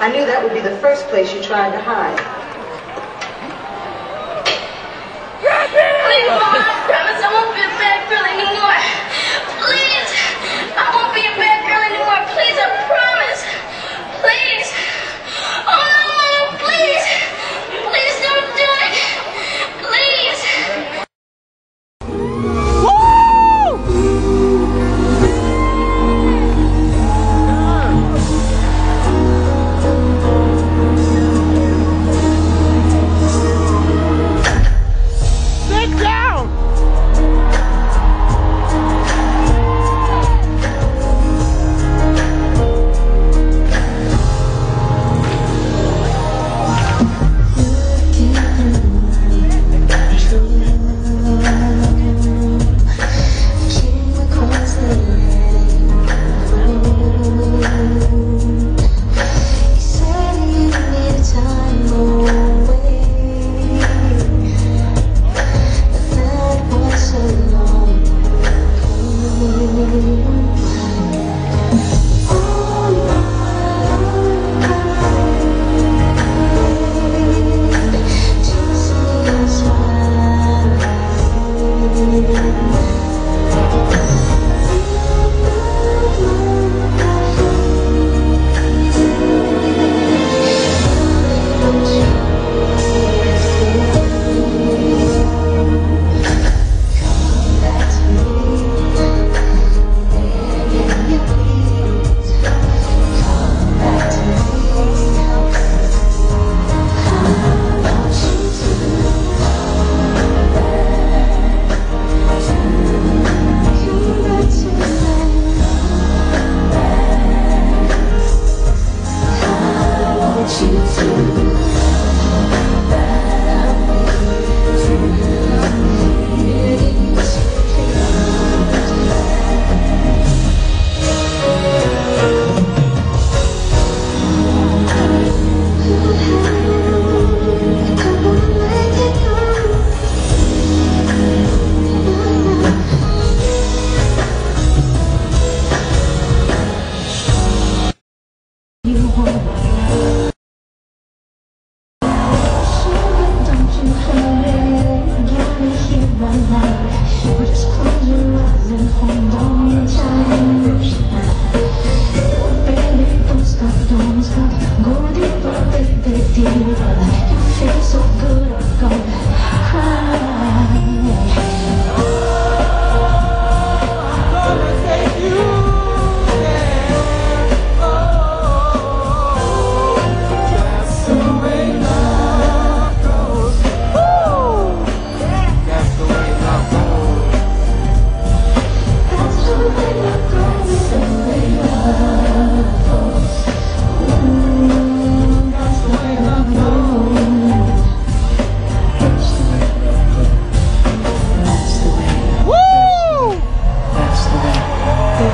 I knew that would be the first place you tried to hide. Thank you.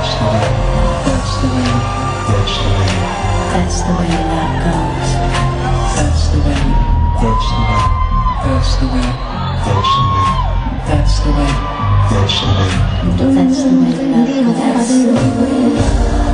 That's the way That's the way. That's the way. That's the way love goes. That's the way. That's the way. That's the way. That's the way. That's the way. That's the way. That's the way love goes.